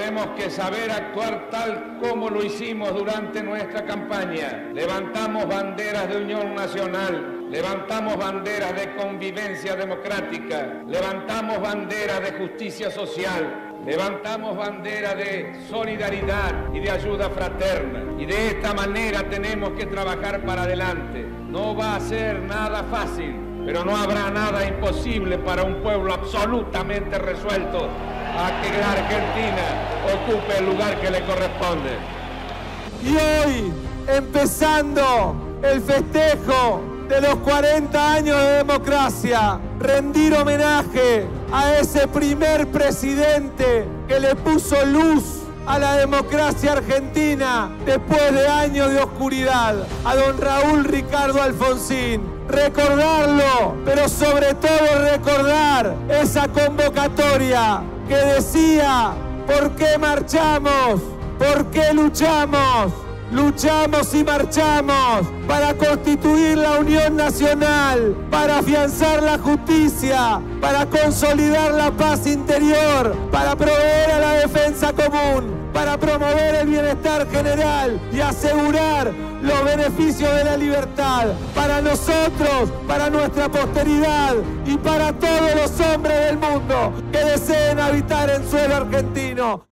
tenemos que saber actuar tal como lo hicimos durante nuestra campaña. Levantamos banderas de unión nacional, levantamos banderas de convivencia democrática, levantamos banderas de justicia social, Levantamos bandera de solidaridad y de ayuda fraterna. Y de esta manera tenemos que trabajar para adelante. No va a ser nada fácil, pero no habrá nada imposible para un pueblo absolutamente resuelto a que la Argentina ocupe el lugar que le corresponde. Y hoy, empezando el festejo de los 40 años de democracia, rendir homenaje a ese primer presidente que le puso luz a la democracia argentina después de años de oscuridad, a don Raúl Ricardo Alfonsín. Recordarlo, pero sobre todo recordar esa convocatoria que decía, ¿por qué marchamos? ¿Por qué luchamos? Luchamos y marchamos para constituir la unión nacional, para afianzar la justicia, para consolidar la paz interior, para proveer a la común, para promover el bienestar general y asegurar los beneficios de la libertad para nosotros, para nuestra posteridad y para todos los hombres del mundo que deseen habitar en suelo argentino.